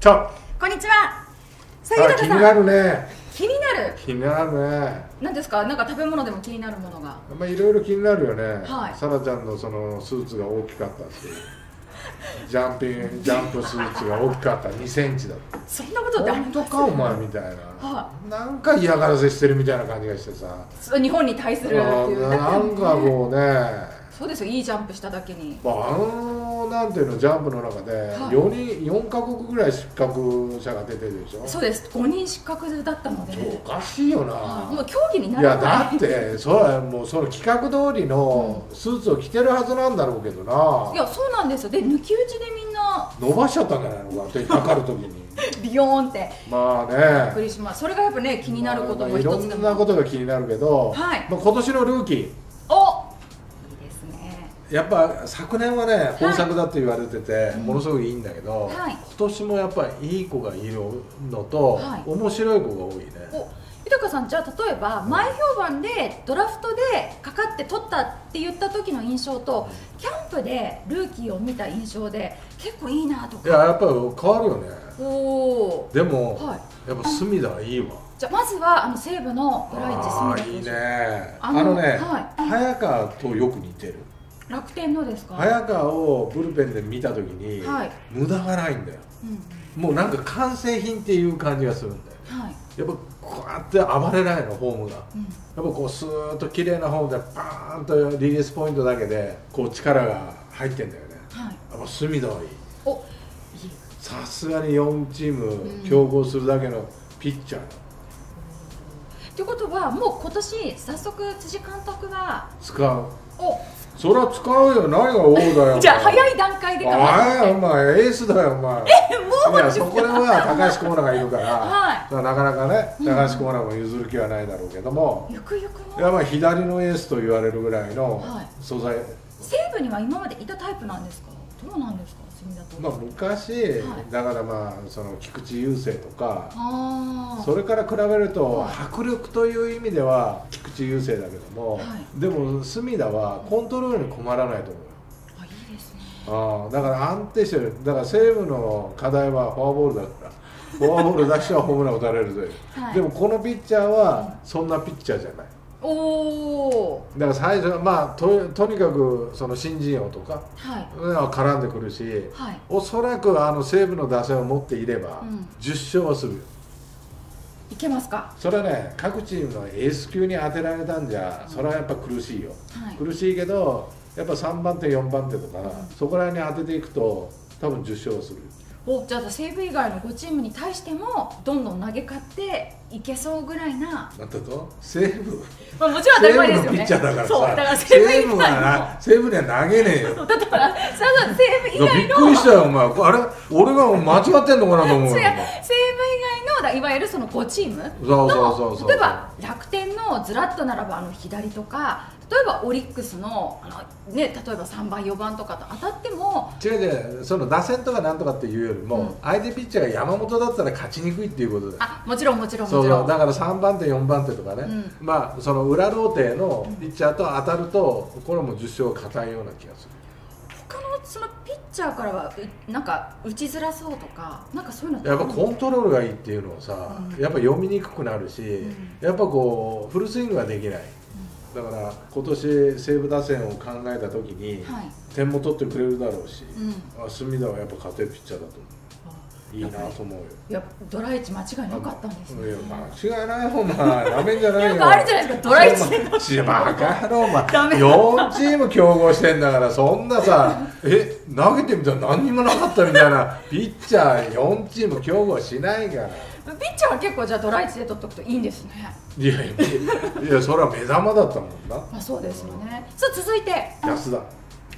ちょこんにちは。さああ気になるね。気になる。気になるね。何ですか？なんか食べ物でも気になるものが。まあいろいろ気になるよね、はい。サラちゃんのそのスーツが大きかったし。ジャンピングジャンプスーツが大きかった。2センチだった。そんなことってあり本ます？当か？お前みたいな、はなんか嫌がらせしてるみたいな感じがしてさ。日本に対するっていう。あなんかこうねそうですよいいジャンプしただけに。まああのなんていうのジャンプの中ではい。4人4カ国ぐらい失格者が出てるでしょ？そうです。5人失格だったので。おかしいよな、はい。もう競技にないやらない。だってそれはもうその企画通りのスーツを着てるはずなんだろうけどな、いやそうなんですよ。で抜き打ちでみんな伸ばしちゃったんじゃないの？かってかかるときに。ビヨーンって。まあびっねくりします。それがやっぱね気になることの一まあまあいつでもろんなことが気になるけど、はい。まあ、今年のルーキーやっぱ昨年はね豊作だって言われてて、うん。ものすごくいいんだけど、はい。今年もやっぱりいい子がいるのと、はい。面白い子が多いね。お豊さんじゃあ例えば前評判でドラフトでかかって取ったって言った時の印象とキャンプでルーキーを見た印象で結構いいなとか。いややっぱり変わるよね。おおでも、はい。やっぱ隅田はいいわ。じゃあまずはあの西武のドライチああいいね。ああののね、は早川とよく似てる楽天のですか？早川をブルペンで見た時に、はい。無駄がないんだよ。うんもうなんか完成品っていう感じがするんだよ。はい。やっぱこうやって暴れないのフォームが。やうん。っぱこうスーッと綺麗なフォームでパーンとリリースポイントだけでこう力が入ってんだよね。はい。やっぱ隅田はいい。おいい。さすがに4チーうん。ム競合するだけのピッチャー。だってことはもう今年早速辻監督は使う。おそりゃ使うよ。何が王だよ じゃあ早い段階でおか前お前エースだよお前。もういやそこでは高橋光成がいるから、はい。なかなかねうん。高橋光成も譲る気はないだろうけども、ゆくゆくもいやまあ左のエースと言われるぐらいのはい。素材、西武には今までいたタイプなんですか？どうなんですか？隅田投手まあ、昔、はい。だからまあその菊池雄星とかそれから比べるとはい。迫力という意味では菊池雄星だけども、はい。でも隅田はコントロールに困らないと思うよ。あいいですね。ああだから安定してる。だから西武の課題はフォアボールだからフォアボール出してはホームラン打たれるという、はい。でもこのピッチャーはそんなピッチャーじゃないおおだから最初まあととにかくその新人王とかはい。うん絡んでくるしはい。おそらくあの西武の打線を持っていればうん。10勝はするよ。いけますか？それはね各チームのエース級に当てられたんじゃそれはやっぱ苦しいよ。はい。苦しいけどやっぱ3番手4番手とかそこら辺に当てていくと多分10勝はするよおじゃあ西武以外の5チームに対してもどんどん投げ勝っていけそうぐらいな、なんだと？西武？まあ、もちろん当たり前ですよね。西武のピッチャーだからそうだからさ西武以外の。な西武には投げねえよ。だったらそれは西武以外の。っくりしたよお前。あれ？俺が間違ってんのかなと思う西武以外のだいわゆるその5チームそうそうそうそう。の例えば楽天のずらっと並ぶあの左とか例えばオリックスのあの、ね、例えば3番4番とかと当たっても違う違うその打線とかなんとかっていうよりも、うん。相手ピッチャーが山本だったら勝ちにくいっていうことだよ。あもちろんもちろんそうもちろそうんだから3番手4番手とかね、うん。まあその裏ローテのピッチャーと当たるとこれも10勝硬いような気がする。他のそのピッチャーからはうなんか打ちづらそうとかなんかそういうのやっぱコントロールがいいっていうのはさ、うん。やっぱ読みにくくなるし、ん。やっぱこうフルスイングができないだから今年西武打線を考えた時に、はい、点も取ってくれるだろうし、うん、あ隅田はやっぱ勝てるピッチャーだと思う。いいなと思うよ。いやドライチ間違いなかったんですね。いや間違いないよお前なめんじゃないよ。なんかあるじゃないですかドライチ。ちバカ野郎お前ダメ。4チーム競合してんだからそんなさえ投げてみたら何にもなかったみたいなピッチャー4チーム競合しないからピッチャーは結構じゃあドライチで取っておくといいんですね。いやいやいやそれは目玉だったもんな。まあそうですよね。さあ続いて。安田。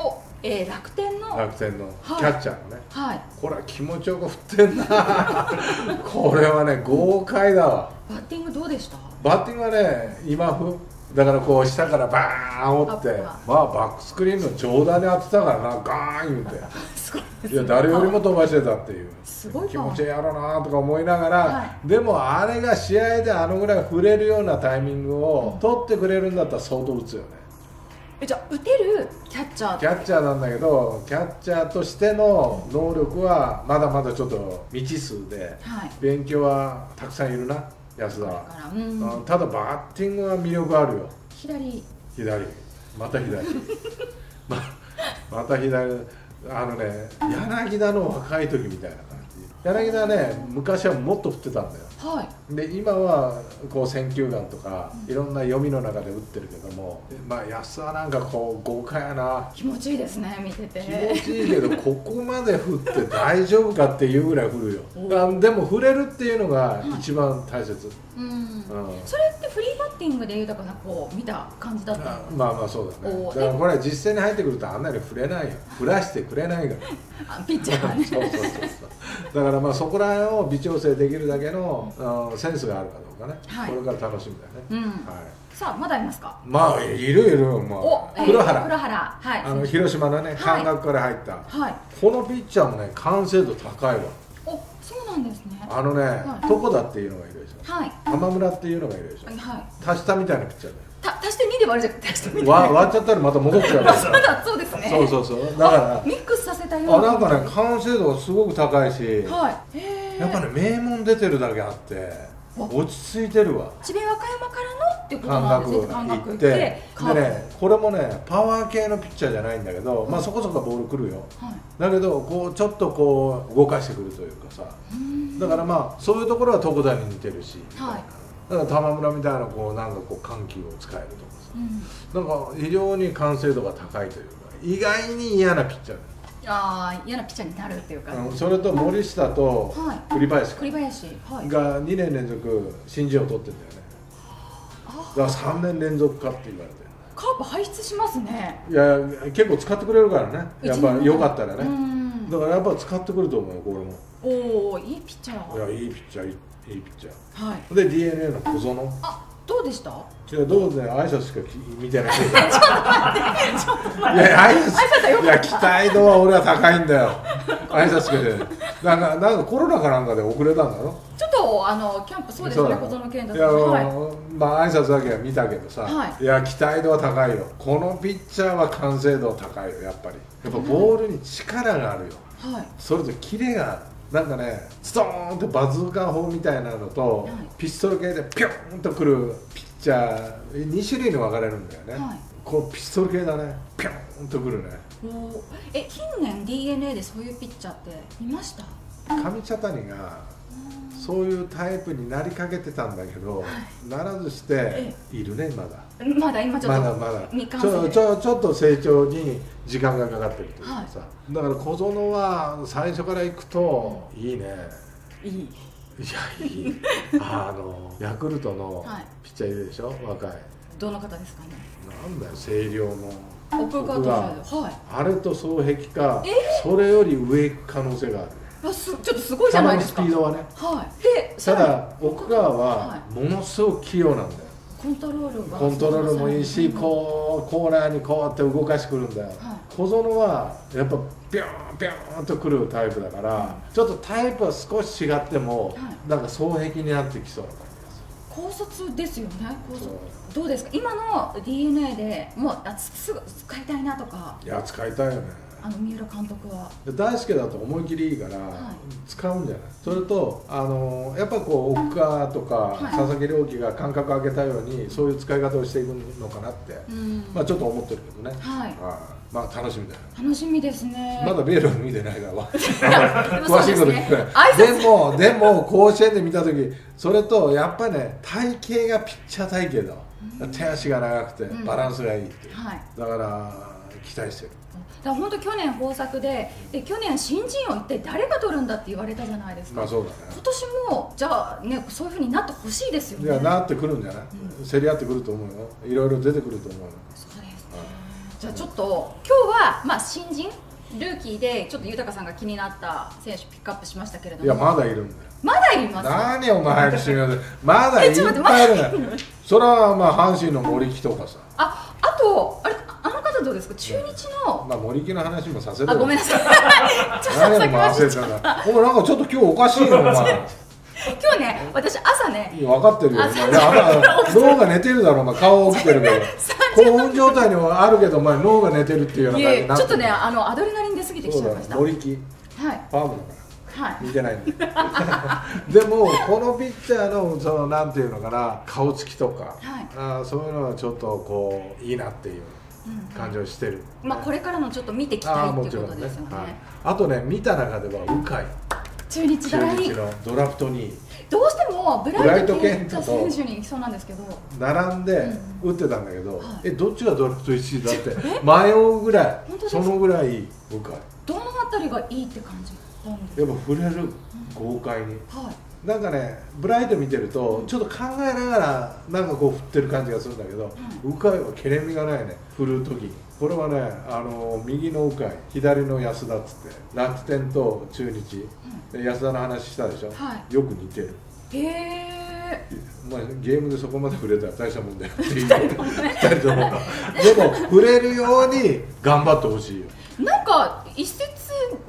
お、えー、楽天の。楽天のキはい。ャッチャーのね、はい。これは気持ちよく振ってんな。これはね豪快だわ。バッティングどうでした？バッティングはね今風だからこう下からバーン折ってまあバックスクリーンの上段に当てたからなガーン言うて。すごいや誰よりも飛ばしてたっていう。すごい気持ちいいいいやろなとか思いながら、はでもあれが試合であのぐらい振れるようなタイミングを取ってくれるんだったら相当打つよね。えじゃあ打てるキャッチャーキャッチャーなんだけどキャッチャーとしての能力はまだまだちょっと未知数ではい。勉強はたくさんいるな安田は、うん。うんただバッティングは魅力あるよ。左。左。また左。ままた左。あのね柳田の若い時みたいな感じ。柳田はね昔はもっと振ってたんだよはい。で今はこう選球眼とかいろんな読みの中で打ってるけども、まあ安はなんかこう豪快やな。気持ちいいですね見てて。気持ちいいけど ここまで振って大丈夫かっていうぐらい振るよ。でも振れるっていうのが一番大切、うん。うん。それってフリーティングで豊かなこう見た感じだった。まあまあそうだね。おだからこれ実戦に入ってくるとあんなに振れないよ。振らしてくれないから。あピッチャー。がねそうそうそうそう。だからまあそこら辺を微調整できるだけの、うんセンスがあるかどうかね、はい。これから楽しみだよね、うん。はい、さあまだいますか？まあいるいる。もう黒原、黒原。はい。あの広島のねはい。半額から入った、はい。このピッチャーもね完成度高いわ。おそうなんですね。あのね、はい。床田っていうのがいるでしょ。はい浜村っていうのがいるでしょ。はい。足したみたいなピッチャーた足して2で割るじゃなくて足して2だでよわ割っちゃったらまた戻っちゃう。かそうらだそうですね。そうそうそう。だからあミックスさせたようあなんかね完成度がすごく高いし、はい。やっぱね名門出てるだけあって。わ落ち着いてるわ。智弁和歌山からのってこと感なんです覚ね。感覚いって。でねこれもねパワー系のピッチャーじゃないんだけど、まあそこそこボール来るよ。はい。だけどこうちょっとこう動かしてくるというかさ。うん。だからまあそういうところは床田に似てるし、はい。だから玉村みたいなこうなんかこう緩急を使えるとかさ。うん。なんか非常に完成度が高いというか意外に嫌なピッチャー。ああ嫌なピッチャーになるっていうか。うんそれと森下とはい。栗林栗林はい。が2年連続新人を取ってんだよね。あだから3年連続かって言われてカーブ輩出しますね。いや結構使ってくれるからね。やっぱよかったらうねん。だからやっぱ使ってくると思うよこれも。おおいいピッチャー。いやいいピッチャーいいピッチャはい。ーで d n a の小園。あどうでした？いやどうね挨拶しかき見てない。けどいやいや挨拶い。や期待度は俺は高いんだよ。挨拶しかしてない。なんかなんかコロナかなんかで遅れたんだろ？ちょっとあのキャンプそうですねだ小園健太いや、さんはい。まあ挨拶だけは見たけどさ、はい。や期待度は高いよ。このピッチャーは完成度高いよやっぱり。やっぱボールに力があるよ。はい。それとキレがあるなんかねストーンってバズーカ砲みたいなのと、はい。ピストル系でピョーンとくるピッチャー2種類に分かれるんだよね、はい。こうピストル系だね。ピョーンとくるね。え近年 d n a でそういうピッチャーっていました？上茶谷がそういうタイプになりかけてたんだけど、ならずしてえいるねまだ。まだ今ちょっとまだまだ。未完ちょ成ちょちょっと成長に時間がかかってるというかさ、だから小園は最初から行くといいね。いい。いやいい あのヤクルトのはい。ピッチャーいるでしょ若い。どの方ですかね？なんだよ星稜の。奥川投手。はい。あれと双璧かえそれより上行く可能性があるちょっとすごいじゃないですか。球のスピードはね。はい。でたさらにだ奥川ははものすごく器用なんだよ。コントロールが。コントロールもいいしうんこうコーナーにこうやって動かしてくるんだよ、はい。小園はやっぱビョーンビョーンとくるタイプだからちょっとタイプは少し違っても、はい。なんか双璧になってきそうな感高卒ですよね高卒。どうですか？今の d n a でもうあすすぐ使いたいなとか。いや使いたいよねあの三浦監督は。で大輔だと思い切りいいから、い。使うんじゃない？それとあのやっぱこう奥川とか、はい。佐々木朗希が感覚を上げたようにそういう使い方をしていくのかなって、うん。まあちょっと思ってるけどね、はい。はい。まあ楽しみだよ楽しみですね。まだベールは見てないから 詳しいこと聞くでもでも甲子園で見た時それとやっぱね体型がピッチャー体型だ、手足が長くてうん。バランスがいいっていう、はい。だから期待してる。だから本当去年豊作でで去年新人王一体誰が取るんだって言われたじゃないですか、まあそうだ今年もじゃあねそういうふうになってほしいですよね。ねいやなってくるんじゃない、競り合ってくると思うよ。いろいろ出てくると思うよ。そうですね。じゃあちょっと今日はまあ新人ルーキーでちょっと豊さんが気になった選手ピックアップしましたけれども。いやまだいるんだよ。まだいます？何お前早くしてみようぜまだいっぱいいる 待って。ねそれはまあ阪神の森木とかさ。ああとですか？中日のまあ森木の話もさせるあごめんなさい。ちょっと先回せ走っちゃった。てんだお前なんかちょっと今日おかしいよお前。今日ね私朝ね分かってるよ。脳が寝てるだろ、お前。顔起きてるけど。3興奮状態にはあるけど、まあ、脳が寝てるっていうような感じちょっとねあのアドレナリン出過ぎてきちゃいました。乗り気はい。ファームだから。はい。似てないんで でもこのピッチャーのそのなんていうのかな顔つきとか、はい。あーそういうのはちょっとこういいなっていう。うん感じをしてる、まあこれからのちょっと見ていきたあいってことですよね。はい、あとね見た中では鵜飼中日中大日のドラフトにどうしてもブブライトライト・ケンケントとト選手に行きそうなんですけど。並んで打ってたんだけど、はい。えどっちがドラフト1位だって？迷うぐらい。そのぐらい鵜飼どのあたりがいいって感じやっぱ触れる？豪快に。かはいなんかねブライト見てるとちょっと考えながらなんかこう振ってる感じがするんだけど鵜飼、はけれみがないね振る時。にこれはねあの右の鵜飼左の安田っつって楽天と中日、で安田の話したでしょ、はよく似てる、へえまあ、ゲームでそこまで触れたら大したもんだよっていう。2人とも。でも触れるように頑張ってほしいよ。なんか一説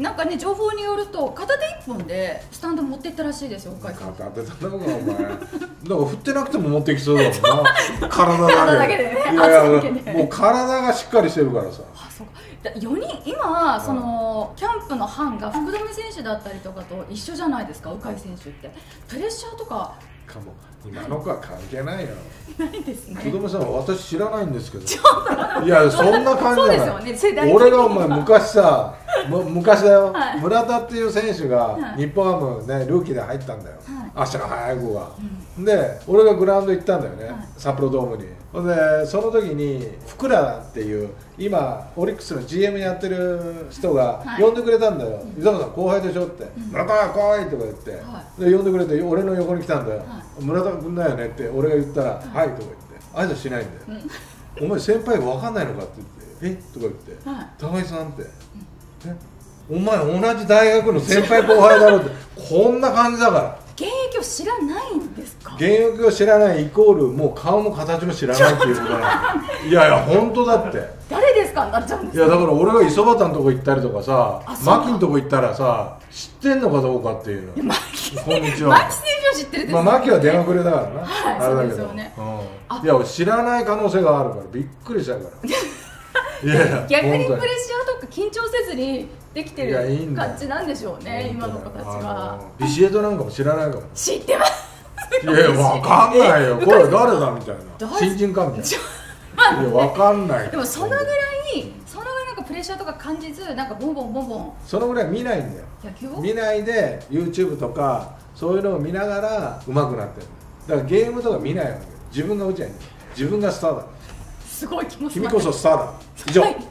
なんかね情報によると片手一本でスタンド持ってったらしいですよ岡井さん。当てたのかお前なんか振ってなくても持ってきそうだもんな 体だけでね。いやいやもう体がしっかりしてるからさ。あそうか。だ4人今そのキャンプの班が福留選手だったりとかと一緒じゃないですか鵜飼選手って。プレッシャーとか。かも。今の子は関係ないよ。ないですね。福留さんは私知らないんですけど。いやそんな感じじゃない。そうですよね。俺がお前昔さむ 昔だよ、はい。村田っていう選手がはい。日本ハムねルーキーで入ったんだよ、はい。足の速い子が、で俺がグラウンド行ったんだよね、はい。札幌ドームに。ほんでその時に福良っていう今オリックスの GM やってる人がはい。呼んでくれたんだよ「伊沢さん後輩でしょ」って「村田来い!」とか言って、はで呼んでくれて俺の横に来たんだよ。は「村田君だよね」って俺が言ったら「はい」とか言って。挨拶しないんだよ、お前先輩分かんないのかって言って「え？とか言って。はい。高井さんって、えお前同じ大学の先輩後輩だろってこんな感じだから。現役を知らないんですか？現役を知らないイコールもう顔も形も知らないっていうことないやいや本当だって。誰ですか？になっちゃうんですいやだから俺が磯端のとこ行ったりとかさ牧のとこ行ったらさ知ってんのかどうかっていうの。牧こんにちは。牧選手を知ってるんですまあ牧は電話くれだからな、はいあれだけど。ね。あうん、いや知らない可能性があるからびっくりしたから 逆にプレッシャーとか緊張せずにできてる感じなんでしょうね今の子たちあはのビシエドなんかも知らないかも。知ってます。いやわかんないよ。これ誰だみたいな。誰？新人かみたいな。いやわかんない。でもそのぐらいそのぐらいなんかプレッシャーとか感じずなんかボンボンボンボン。そのぐらい見ないんだよ。野球を？見ないで YouTube とかそういうのを見ながら上手くなってる。だからゲームとか見ないわけ。自分が打ちゃい自分がスターだすごい気持ち君こそスターだ。以上、はい